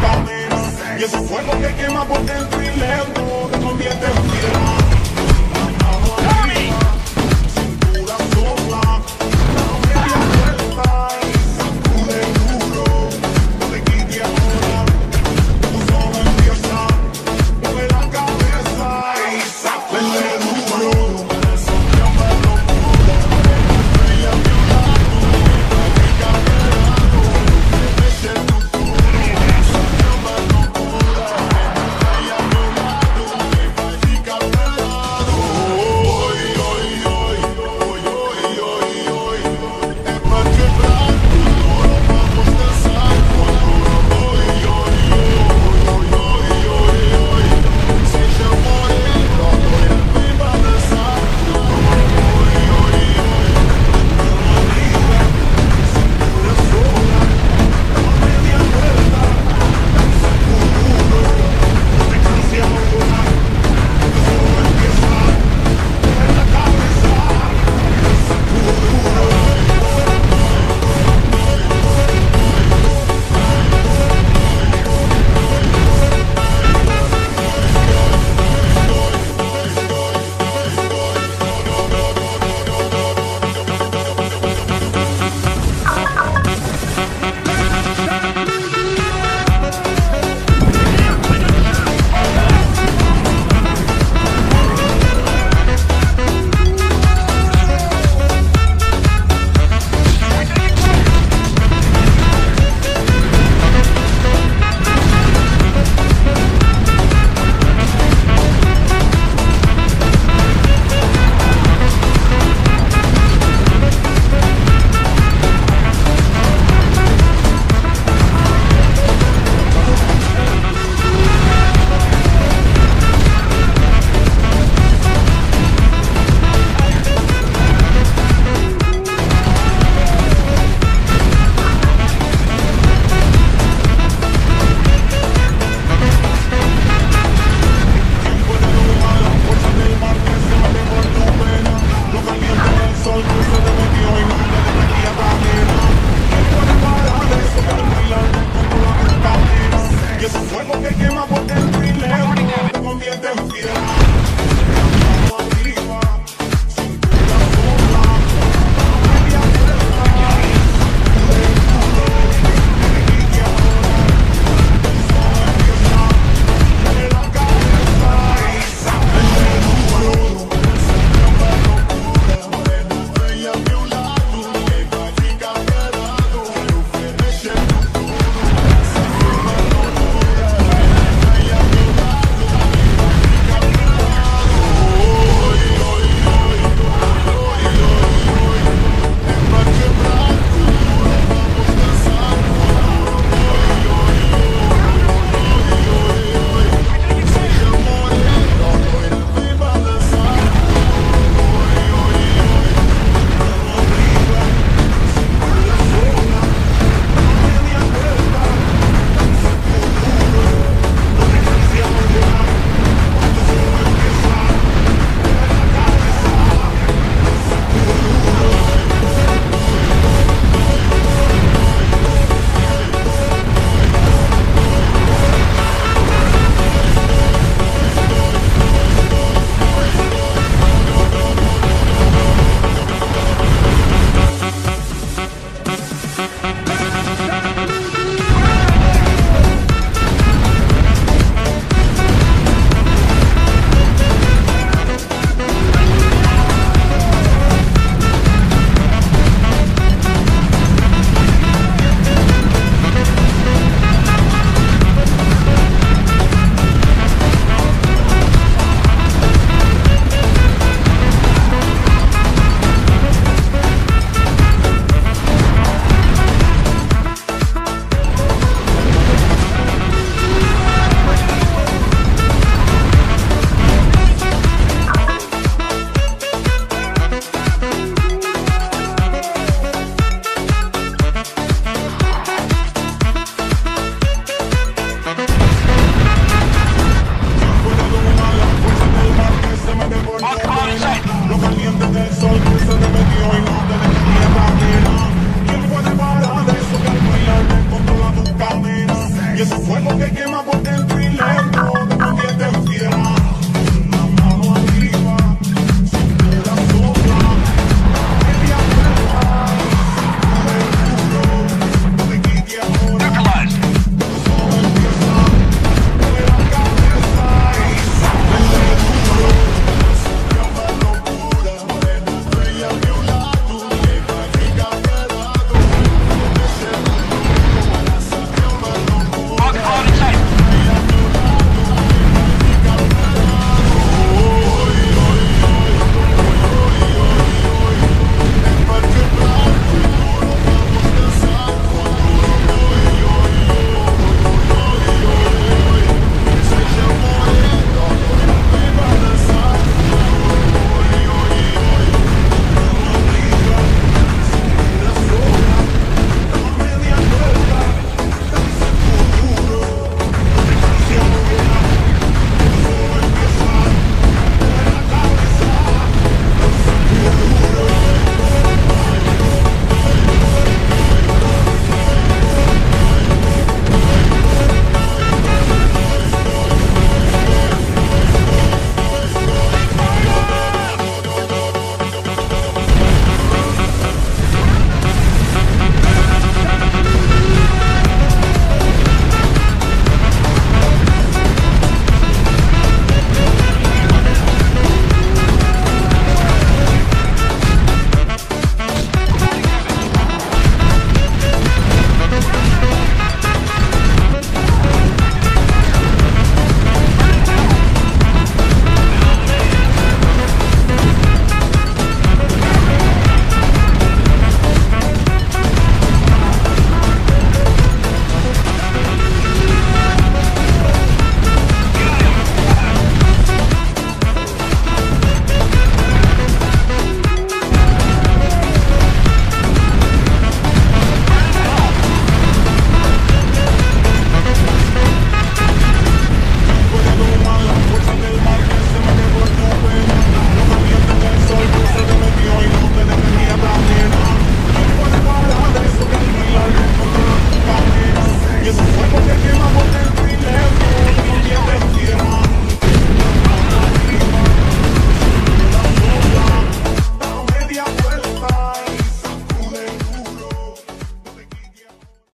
controlar? Y ese fuego que quema por dentro y lento te convierte en piedra. Vamos arriba.